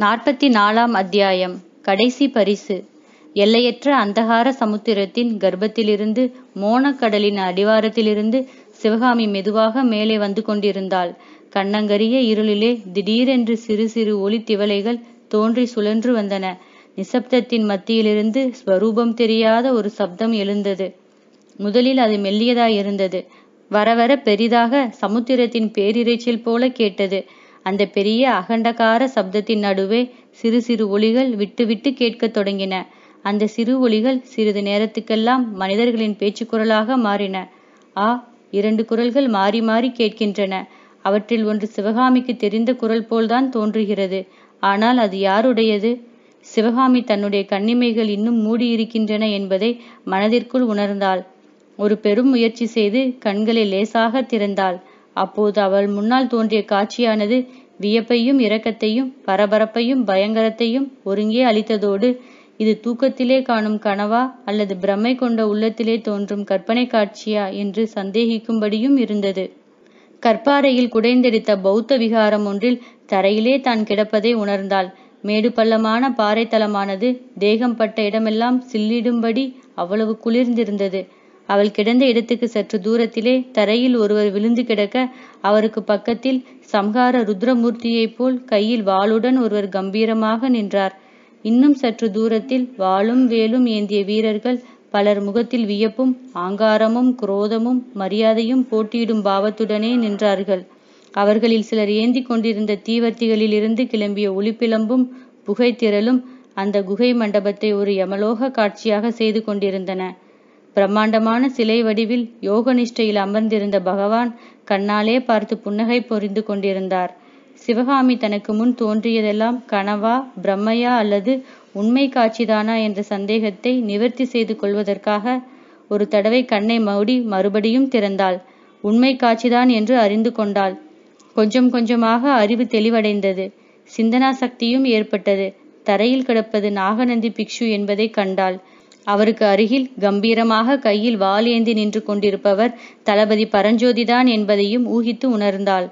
நாற்பத்தி நாலாம் அத்தியாயம் கடைசி பரிசு. எல்லையற்ற அந்தகார சமுத்திரத்தின் கர்ப்பத்திலிருந்து மோனக்கடலின் அடிவாரத்திலிருந்து சிவகாமி மெதுவாக மேலே வந்து கொண்டிருந்தாள். கண்ணங்கரிய இருளிலே திடீரென்று சிறு சிறு ஒளி திவலைகள் தோன்றி சுழன்று வந்தன. நிசப்தத்தின் மத்தியிலிருந்து ஸ்வரூபம் தெரியாத ஒரு சப்தம் எழுந்தது. முதலில் அது மெல்லியதாயிருந்தது. வர வர பெரிதாக சமுத்திரத்தின் பேரிரைச்சில் போல கேட்டது. அந்த பெரிய அகண்டகார சப்தத்தின் நடுவே சிறு சிறு ஒளிகள் விட்டு விட்டு கேட்கத் தொடங்கின. அந்த சிறு ஒளிகள் சிறிது நேரத்துக்கெல்லாம் மனிதர்களின் பேச்சு குரலாக மாறின. ஆ இரண்டு குரல்கள் மாறி மாறி கேட்கின்றன. அவற்றில் ஒன்று சிவகாமிக்கு தெரிந்த குரல் போல்தான் தோன்றுகிறது. ஆனால் அது யாருடையது? சிவகாமி தன்னுடைய கண்ணிமைகள் இன்னும் மூடியிருக்கின்றன என்பதை மனதிற்குள் உணர்ந்தாள். ஒரு பெரும் முயற்சி செய்து கண்களை லேசாக திறந்தாள். அப்போது அவள் முன்னால் தோன்றிய காட்சியானது வியப்பையும் இரக்கத்தையும் பரபரப்பையும் பயங்கரத்தையும் ஒருங்கே அளித்ததோடு இது தூக்கத்திலே காணும் கனவா அல்லது பிரமை கொண்ட உள்ளத்திலே தோன்றும் கற்பனை காட்சியா என்று சந்தேகிக்கும்படியும் இருந்தது. கற்பாறையில் குடைந்தெடுத்த பௌத்த விகாரம் ஒன்றில் தரையிலே தான் கிடப்பதை உணர்ந்தாள். மேடு பள்ளமான பாறை தளமானது தேகம் பட்ட இடமெல்லாம் சில்லிடும்படி அவ்வளவு குளிர்ந்திருந்தது. அவள் கிடந்த இடத்துக்கு சற்று தூரத்திலே தரையில் ஒருவர் விழுந்து கிடக்க அவருக்கு பக்கத்தில் சம்ஹார ருத்ரமூர்த்தியைப் போல் கையில் வாளுடன் ஒருவர் கம்பீரமாக நின்றார். இன்னும் சற்று தூரத்தில் வாளும் வேலும் ஏந்திய வீரர்கள் பலர் முகத்தில் வியப்பும் ஆங்காரமும் குரோதமும் மரியாதையும் போட்டியிடும் பாவத்துடனே நின்றார்கள். அவர்களில் சிலர் ஏந்தி கொண்டிருந்த தீவர்த்திகளில் இருந்து கிளம்பிய ஒளிப்பிளம்பும் புகை திரளும் அந்த குகை மண்டபத்தை ஒரு யமலோக காட்சியாக செய்து கொண்டிருந்தன. பிரம்மாண்டமான சிலை வடிவில் யோக நிஷ்டையில் அமர்ந்திருந்த பகவான் கண்ணாலே பார்த்து புன்னகை பொறிந்து கொண்டிருந்தார். சிவகாமி தனக்கு முன் தோன்றியதெல்லாம் கனவா பிரம்மையா அல்லது உண்மை காட்சிதானா என்ற சந்தேகத்தை நிவர்த்தி செய்து கொள்வதற்காக ஒரு தடவை கண்ணை மூடி மறுபடியும் திறந்தாள். உண்மை காட்சிதான் என்று அறிந்து கொண்டாள். கொஞ்சம் கொஞ்சமாக அறிவு தெளிவடைந்தது. சிந்தனா சக்தியும் ஏற்பட்டது. தரையில் கிடப்பது நாகநந்தி பிக்ஷு என்பதை கண்டாள். அவருக்கு அருகில் கம்பீரமாக கையில் வாள் ஏந்தி நின்று கொண்டிருப்பவர் தளபதி பரஞ்சோதிதான் என்பதையும் ஊகித்து உணர்ந்தாள்.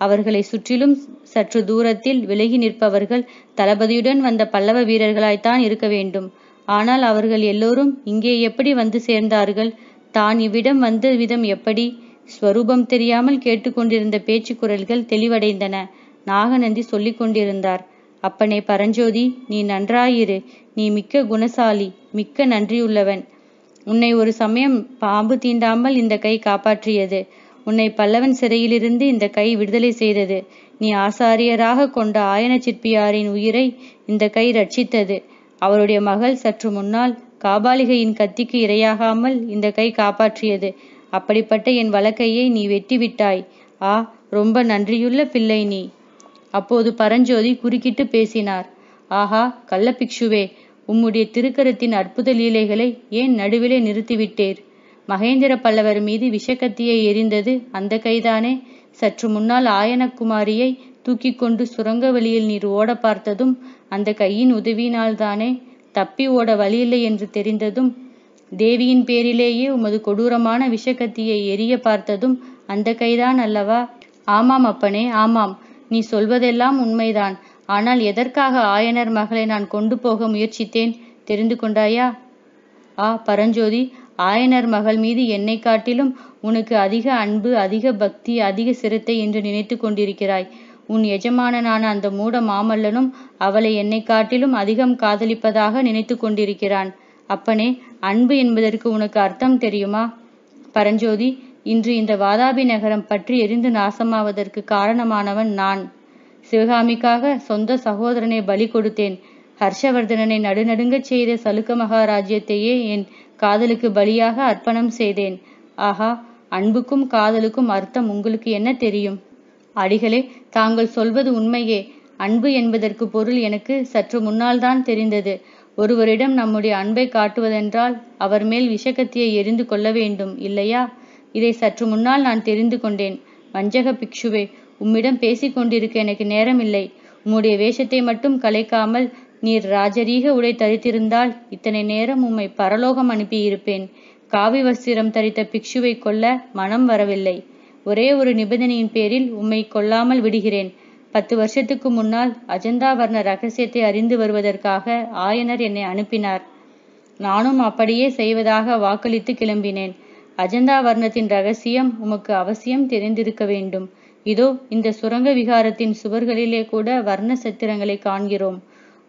அவர்களை சுற்றிலும் சற்று தூரத்தில் விலகி நிற்பவர்கள் தளபதியுடன் வந்த பல்லவ வீரர்களாய்த்தான் இருக்க வேண்டும். ஆனால் அவர்கள் எல்லோரும் இங்கே எப்படி வந்து சேர்ந்தார்கள்? தான் இவ்விடம் வந்த விதம் எப்படி? ஸ்வரூபம் தெரியாமல் கேட்டுக்கொண்டிருந்த பேச்சு குரல்கள் தெளிவடைந்தன. நாகநந்தி சொல்லிக் கொண்டிருந்தார் அப்பனே பரஞ்சோதி நீ நன்றாயிரு. நீ மிக்க குணசாலி மிக்க நன்றியுள்ளவன். உன்னை ஒரு சமயம் பாம்பு தீண்டாமல் இந்த கை காப்பாற்றியது. உன்னை பல்லவன் சிறையிலிருந்து இந்த கை விடுதலை செய்தது. நீ ஆசாரியராக கொண்ட ஆயன சிற்பியாரின் உயிரை இந்த கை ரட்சித்தது. அவருடைய மகள் சற்று முன்னால் காபாலிகையின் கத்திக்கு இரையாகாமல் இந்த கை காப்பாற்றியது. அப்படிப்பட்ட என் வழக்கையை நீ வெட்டி விட்டாய் ஆ ரொம்ப நன்றியுள்ள பிள்ளை நீ. அப்போது பரஞ்சோதி குறுக்கிட்டு பேசினார். ஆஹா கள்ளபிக்ஷுவே உம்முடைய திருக்கரத்தின் அற்புத லீலைகளை ஏன் நடுவிலே நிறுத்திவிட்டீர்? மகேந்திர பல்லவர் மீது விஷக்கத்தியை எரிந்தது அந்த கைதானே? சற்று முன்னால் ஆயனக்குமாரியை தூக்கி கொண்டு சுரங்க வழியில் நீர் ஓட பார்த்ததும் அந்த கையின் உதவியினால்தானே தப்பி ஓட வழியில்லை என்று தெரிந்ததும் தேவியின் பேரிலேயே உமது கொடூரமான விஷக்கத்தியை எரிய பார்த்ததும் அந்த கைதான் அல்லவா? ஆமாம் அப்பனே ஆமாம். நீ சொல்வதெல்லாம் உண்மைதான். ஆனால் எதற்காக ஆயனர் மகளை நான் கொண்டு போக முயற்சித்தேன்? தெரிந்து கொண்டாயா? ஆ பரஞ்சோதி ஆயனர் மகள் மீது என்னை காட்டிலும் உனக்கு அதிக அன்பு அதிக பக்தி அதிக சிரத்தை என்று நினைத்து கொண்டிருக்கிறாய். உன் எஜமானனான அந்த மூட மாமல்லனும் அவளை என்னை காட்டிலும் அதிகம் காதலிப்பதாக நினைத்து கொண்டிருக்கிறான். அப்பனே அன்பு என்பதற்கு உனக்கு அர்த்தம் தெரியுமா? பரஞ்சோதி இன்று இந்த வாதாபி நகரம் பற்றி எரிந்து நாசமாவதற்கு காரணமானவன் நான். சிவகாமிக்காக சொந்த சகோதரனை பலி கொடுத்தேன். ஹர்ஷவர்தனனை நடுநடுங்கச் செய்த சலுக்க மகாராஜ்யத்தையே என் காதலுக்கு பலியாக அர்ப்பணம் செய்தேன். ஆஹா அன்புக்கும் காதலுக்கும் அர்த்தம் உங்களுக்கு என்ன தெரியும்? அடிகளே தாங்கள் சொல்வது உண்மையே. அன்பு என்பதற்கு பொருள் எனக்கு சற்று முன்னால் தான் தெரிந்தது. ஒருவரிடம் நம்முடைய அன்பை காட்டுவதென்றால் அவர் மேல் விஷக்கத்தியை எரிந்து கொள்ள வேண்டும் இல்லையா? இதை சற்று முன்னால் நான் தெரிந்து கொண்டேன். வஞ்சக பிக்ஷுவே உம்மிடம் பேசிக்கொண்டிருக்க எனக்கு நேரமில்லை. உம்முடைய வேஷத்தை மட்டும் கலைக்காமல் நீர் ராஜரீக உடை தரித்திருந்தால் இத்தனை நேரம் உம்மை பரலோகம் அனுப்பியிருப்பேன். காவி வஸ்திரம் தரித்த பிக்ஷுவை கொல்ல மனம் வரவில்லை. ஒரே ஒரு நிபந்தனையின் பேரில் உம்மை கொல்லாமல் விடுகிறேன். பத்து வருஷத்துக்கு முன்னால் அஜந்தா வர்ண ரகசியத்தை அறிந்து வருவதற்காக ஆயனர் என்னை அனுப்பினார். நானும் அப்படியே செய்வதாக வாக்களித்து கிளம்பினேன். அஜந்தா வர்ணத்தின் ரகசியம் உமக்கு அவசியம் தெரிந்திருக்க வேண்டும். இதோ இந்த சுரங்க விகாரத்தின் சுவர்களிலே கூட வர்ண சத்திரங்களை காண்கிறோம்.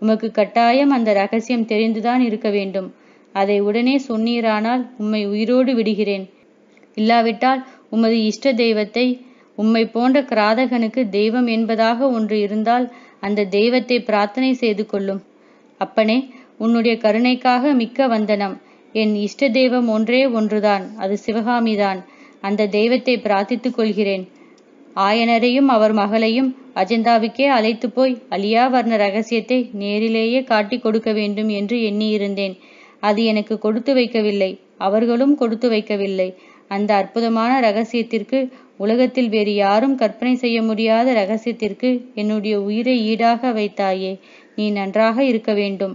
உமக்கு கட்டாயம் அந்த ரகசியம் தெரிந்துதான் இருக்க வேண்டும். அதை உடனே சொன்னீரானால் உம்மை உயிரோடு விடுகிறேன். இல்லாவிட்டால் உமது இஷ்ட தெய்வத்தை உம்மை போன்ற கிராதகனுக்கு தெய்வம் என்பதாக ஒன்று இருந்தால் அந்த தெய்வத்தை பிரார்த்தனை செய்து கொள்ளும். அப்பனே உன்னுடைய கருணைக்காக மிக்க வந்தனம். என் இஷ்ட தெய்வம் ஒன்றே ஒன்றுதான் அது சிவகாமிதான். அந்த தெய்வத்தை பிரார்த்தித்துக் கொள்கிறேன். ஆயனரையும் அவர் மகளையும் அஜந்தாவுக்கே அழைத்து போய் அலியாவர்ண ரகசியத்தை நேரிலேயே காட்டி கொடுக்க வேண்டும் என்று எண்ணியிருந்தேன். அது எனக்கு கொடுத்து வைக்கவில்லை அவர்களும் கொடுத்து வைக்கவில்லை. அந்த அற்புதமான ரகசியத்திற்கு உலகத்தில் வேறு யாரும் கற்பனை செய்ய முடியாத ரகசியத்திற்கு என்னுடைய உயிரை ஈடாக வைத்தாயே நீ நன்றாக இருக்க வேண்டும்.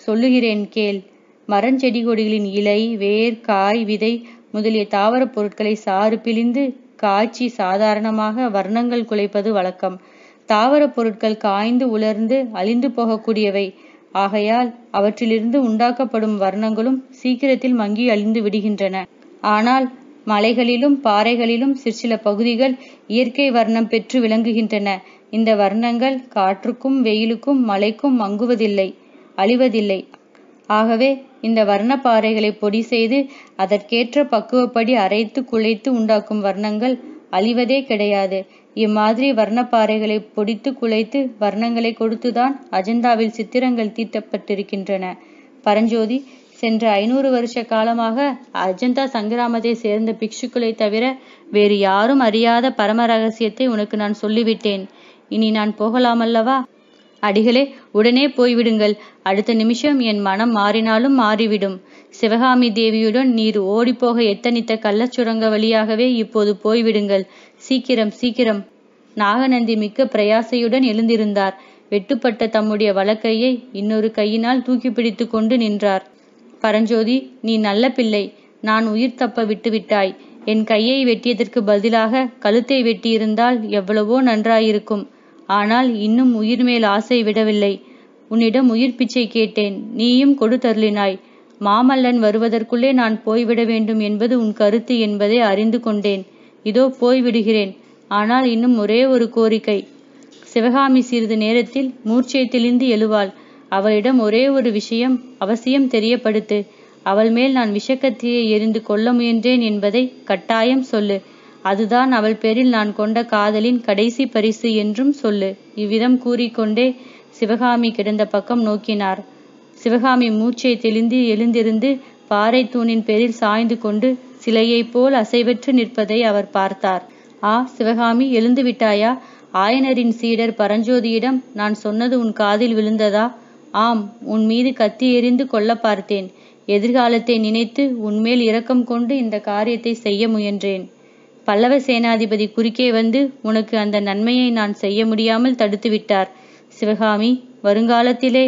சொல்லுகிறேன் கேள். மரஞ்செடி கொடிகளின் இலை வேர் காய் விதை முதலிய தாவரப் பொருட்களை சாறு பிழிந்து காய்ச்சி சாதாரணமாக வர்ணங்கள் குலைப்பது வழக்கம். தாவரப் பொருட்கள் காய்ந்து உலர்ந்து அழிந்து போகக்கூடியவை. ஆகையால் அவற்றிலிருந்து உண்டாக்கப்படும் வர்ணங்களும் சீக்கிரத்தில் மங்கி அழிந்து விடுகின்றன. ஆனால் மலைகளிலும் பாறைகளிலும் சிற்சில பகுதிகள் இயற்கை வர்ணம் பெற்று விளங்குகின்றன. இந்த வர்ணங்கள் காற்றுக்கும் வெயிலுக்கும் மழைக்கும் மங்குவதில்லை அழிவதில்லை. ஆகவே இந்த வர்ண பாறைகளை பொடி செய்து அதற்கேற்ற பக்குவப்படி அரைத்து குழைத்து உண்டாக்கும் வர்ணங்கள் அழிவதே கிடையாது. இம்மாதிரி வர்ணப்பாறைகளை பொடித்து குழைத்து வர்ணங்களை கொடுத்துதான் அஜந்தாவில் சித்திரங்கள் தீட்டப்பட்டிருக்கின்றன. பரஞ்சோதி சென்ற ஐநூறு வருஷ காலமாக அஜந்தா சங்கிராமத்தை சேர்ந்த பிக்ஷுக்களை தவிர வேறு யாரும் அறியாத பரம ரகசியத்தை உனக்கு நான் சொல்லிவிட்டேன். இனி நான் போகலாமல்லவா? அடிகளே உடனே போய்விடுங்கள். அடுத்த நிமிஷம் என் மனம் மாறினாலும் மாறிவிடும். சிவகாமி தேவியுடன் நீர் ஓடிப்போக எத்தனித்த கள்ளச்சுரங்க வழியாகவே இப்போது போய்விடுங்கள். சீக்கிரம் சீக்கிரம். நாகநந்தி மிக்க பிரயாசையுடன் எழுந்திருந்தார். வெட்டுப்பட்ட தம்முடைய வலக்கையை இன்னொரு கையினால் தூக்கி பிடித்து கொண்டு நின்றார். பரஞ்சோதி நீ நல்ல பிள்ளை. நான் உயிர் தப்ப விட்டுவிட்டாய். என் கையை வெட்டியதற்கு பதிலாக கழுத்தை வெட்டியிருந்தால் எவ்வளவோ நன்றாயிருக்கும். ஆனால் இன்னும் உயிர் மேல் ஆசை விடவில்லை. உன்னிடம் உயிர் பிச்சை கேட்டேன். நீயும் கொடுத்தருளினாய் மாமல்லன் வருவதற்குள்ளே நான் போய்விட வேண்டும் என்பது உன் கருத்து என்பதை அறிந்து கொண்டேன். இதோ போய்விடுகிறேன் ஆனால் இன்னும் ஒரே ஒரு கோரிக்கை. சிவகாமி சிறிது நேரத்தில் மூர்ச்சை தெளிந்து எழுவாள். அவளிடம் ஒரே ஒரு விஷயம் அவசியம் தெரியப்படுத்து. அவள் மேல் நான் விஷக்கத்தியை எரிந்து கொள்ள முயன்றேன் என்பதை கட்டாயம் சொல்லு. அதுதான் அவள் பேரில் நான் கொண்ட காதலின் கடைசி பரிசு என்றும் சொல்லு. இவ்விதம் கூறிக்கொண்டே சிவகாமி கிடந்த பக்கம் நோக்கினார். சிவகாமி மூச்சை தெளிந்து எழுந்திருந்து பாறை தூணின் பேரில் சாய்ந்து கொண்டு சிலையைப் போல் அசைவற்று நிற்பதை அவர் பார்த்தார். ஆ சிவகாமி எழுந்து விட்டாயா? ஆயனரின் சீடர் பரஞ்சோதியிடம் நான் சொன்னது உன் காதில் விழுந்ததா? ஆம் உன் மீது கத்தி எறிந்து கொல்ல பார்த்தேன். எதிர்காலத்தை நினைத்து உன்மேல் இரக்கம் கொண்டு இந்த காரியத்தை செய்ய முயன்றேன். பல்லவ சேனாதிபதி குறுக்கே வந்து உனக்கு அந்த நன்மையை நான் செய்ய முடியாமல் தடுத்து விட்டார். சிவகாமி வருங்காலத்திலே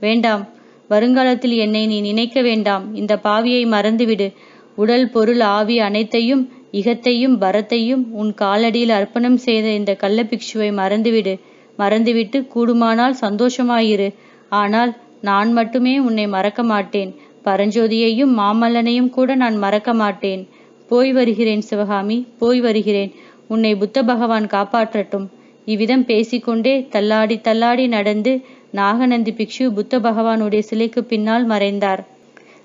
வேண்டாம். வருங்காலத்தில் என்னை நீ நினைக்க வேண்டாம். இந்த பாவியை மறந்துவிடு. உடல் பொருள் ஆவி அனைத்தையும் இகத்தையும் பரத்தையும் உன் காலடியில் அர்ப்பணம் செய்த இந்த கள்ளபிக்ஷுவை மறந்துவிடு. மறந்துவிட்டு கூடுமானால் சந்தோஷமாயிரு. ஆனால் நான் மட்டுமே உன்னை மறக்க மாட்டேன். பரஞ்சோதியையும் மாமல்லனையும் கூட நான் மறக்க மாட்டேன். போய் வருகிறேன் சிவகாமி போய் வருகிறேன். உன்னை புத்த பகவான் காப்பாற்றட்டும். இவ்விதம் பேசிக்கொண்டே தள்ளாடி தள்ளாடி நடந்து நாகநந்தி பிக்ஷு புத்த பகவானுடைய சிலைக்கு பின்னால் மறைந்தார்.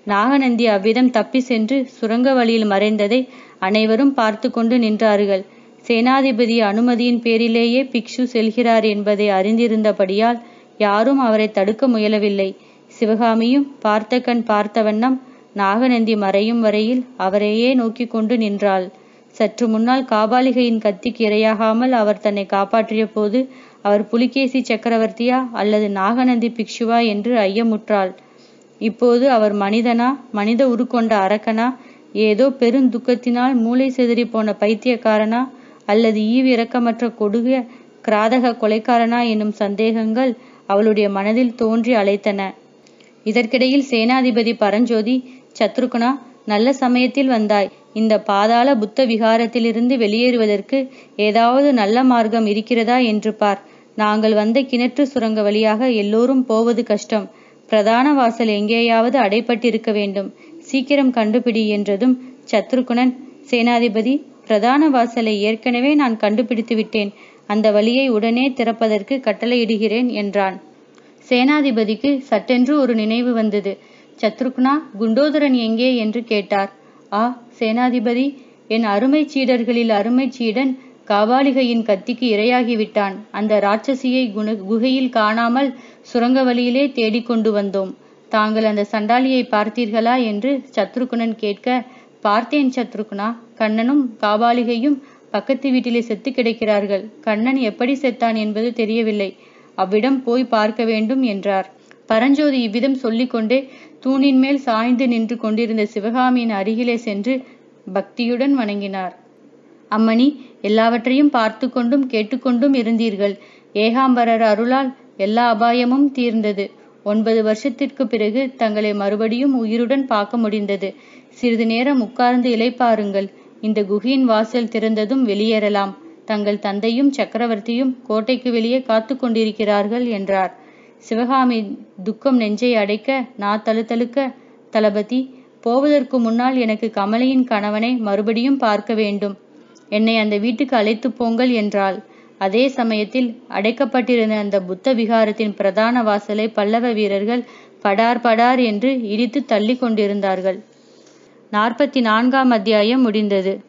நாகநந்தி அவ்விதம் தப்பி சென்று சுரங்க வழியில் மறைந்ததை அனைவரும் பார்த்து கொண்டு நின்றார்கள். சேனாதிபதி அனுமதியின் பேரிலேயே பிக்ஷு செல்கிறார் என்பதை அறிந்திருந்தபடியால் யாரும் அவரை தடுக்க முயலவில்லை. சிவகாமியும் பார்த்த கண் பார்த்த வண்ணம் நாகநந்தி மறையும் வரையில் அவரையே நோக்கி கொண்டு நின்றாள். சற்று முன்னால் காபாலிகையின் கத்திக்கு இரையாகாமல் அவர் தன்னை காப்பாற்றிய போது அவர் புலிகேசி சக்கரவர்த்தியா அல்லது நாகநந்தி பிக்ஷுவா என்று ஐயமுற்றாள். இப்போது அவர் மனிதனா மனித உருக்கொண்ட அரக்கனா ஏதோ பெருந்துக்கத்தினால் மூளை செதறி போன பைத்தியக்காரனா அல்லது ஈவிரக்கமற்ற கொடுக கிராதக கொலைக்காரனா என்னும் சந்தேகங்கள் அவளுடைய மனதில் தோன்றி அழைத்தன இதற்கிடையில் சேனாதிபதி பரஞ்சோதி சத்ருகுணா நல்ல சமயத்தில் வந்தாய். இந்த பாதாள புத்த விகாரத்திலிருந்து வெளியேறுவதற்கு ஏதாவது நல்ல மார்க்கம் இருக்கிறதா என்று பார். நாங்கள் வந்த கிணற்று சுரங்க வழியாக எல்லோரும் போவது கஷ்டம். பிரதான வாசல் எங்கேயாவது அடைப்பட்டிருக்க வேண்டும். சீக்கிரம் கண்டுபிடி என்றதும் சத்ருகுணன் சேனாதிபதி பிரதான வாசலை ஏற்கனவே நான் கண்டுபிடித்து விட்டேன். அந்த வழியை உடனே திறப்பதற்கு கட்டளையிடுகிறேன் என்றான். சேனாதிபதிக்கு சட்டென்று ஒரு நினைவு வந்தது. சத்ருக்னா குண்டோதரன் எங்கே என்று கேட்டார். ஆ சேனாதிபதி என் அருமை சீடர்களில் அருமை சீடன் காபாலிகையின் கத்திக்கு இரையாகிவிட்டான் அந்த ராட்சசியை குண குகையில் காணாமல் சுரங்க வழியிலே தேடிக்கொண்டு வந்தோம். தாங்கள் அந்த சண்டாளியை பார்த்தீர்களா என்று சத்ருகுணன் கேட்க பார்த்தேன் சத்ருகுணா கண்ணனும் காபாலிகையும் பக்கத்து வீட்டிலே செத்து கிடக்கிறார்கள். கண்ணன் எப்படி செத்தான் என்பது தெரியவில்லை. அவ்விடம் போய் பார்க்க வேண்டும் என்றார். பரஞ்சோதி இவ்விதம் சொல்லிக்கொண்டே தூணின் மேல் சாய்ந்து நின்று கொண்டிருந்த சிவகாமியின் அருகிலே சென்று பக்தியுடன் வணங்கினார். அம்மணி எல்லாவற்றையும் பார்த்து கொண்டும் கேட்டுக்கொண்டும் இருந்தீர்கள். ஏகாம்பரர் அருளால் எல்லா அபாயமும் தீர்ந்தது. ஒன்பது வருஷத்திற்கு பிறகு தங்களை மறுபடியும் உயிருடன் பார்க்க முடிந்தது. சிறிது நேரம் உட்கார்ந்து இலைப்பாருங்கள் இந்த குகையின் வாசல் திறந்ததும் வெளியேறலாம். தங்கள் தந்தையும் சக்கரவர்த்தியும் கோட்டைக்கு வெளியே காத்து கொண்டிருக்கிறார்கள் என்றார். சிவகாமி துக்கம் நெஞ்சை அடைக்க நா தழுத்தழுக்க தளபதி போவதற்கு முன்னால் எனக்கு கமலையின் கணவனை மறுபடியும் பார்க்க வேண்டும். என்னை அந்த வீட்டுக்கு அழைத்து போங்கள் என்றாள். அதே சமயத்தில் அடைக்கப்பட்டிருந்த அந்த புத்த விகாரத்தின் பிரதான வாசலை பல்லவ வீரர்கள் படார் படார் என்று இடித்து தள்ளி கொண்டிருந்தார்கள். நாற்பத்தி நான்காம் அத்தியாயம் முடிந்தது.